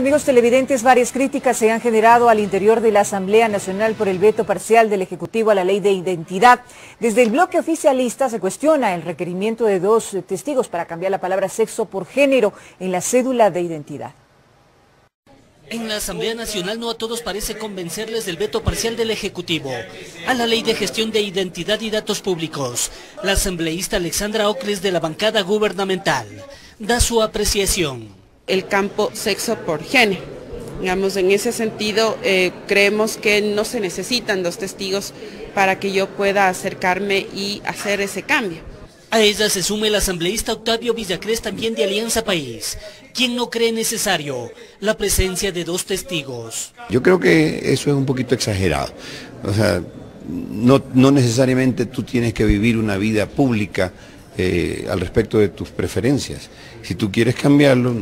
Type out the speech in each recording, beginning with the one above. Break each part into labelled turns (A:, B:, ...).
A: Amigos televidentes, varias críticas se han generado al interior de la Asamblea Nacional por el veto parcial del Ejecutivo a la ley de identidad. Desde el bloque oficialista se cuestiona el requerimiento de dos testigos para cambiar la palabra sexo por género en la cédula de identidad.
B: En la Asamblea Nacional no a todos parece convencerles del veto parcial del Ejecutivo a la Ley de Gestión de Identidad y Datos Públicos. La asambleísta Alexandra Ocles de la bancada gubernamental da su apreciación
C: el campo sexo por género. Digamos, en ese sentido, eh, creemos que no se necesitan dos testigos para que yo pueda acercarme y hacer ese cambio.
B: A ella se sume el asambleísta Octavio Villacrés, también de Alianza País, quien no cree necesario la presencia de dos testigos.
D: Yo creo que eso es un poquito exagerado. O sea, no, no necesariamente tú tienes que vivir una vida pública eh, al respecto de tus preferencias. Si tú quieres cambiarlo,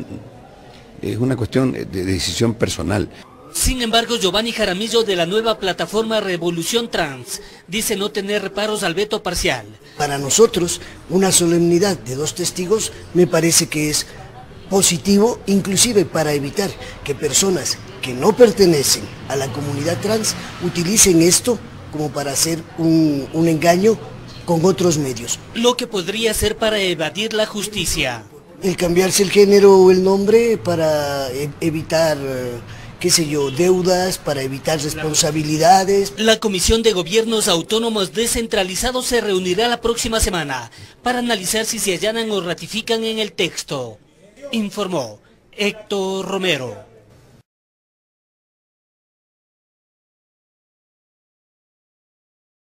D: es una cuestión de decisión personal.
B: Sin embargo, Giovanni Jaramillo de la nueva plataforma Revolución Trans dice no tener reparos al veto parcial.
E: Para nosotros, una solemnidad de dos testigos me parece que es positivo, inclusive para evitar que personas que no pertenecen a la comunidad trans utilicen esto como para hacer un, un engaño con otros medios.
B: Lo que podría ser para evadir la justicia
E: el cambiarse el género o el nombre para e-, evitar qué sé yo, deudas, para evitar responsabilidades.
B: La Comisión de Gobiernos Autónomos Descentralizados se reunirá la próxima semana para analizar si se allanan o ratifican en el texto. Informó Héctor Romero.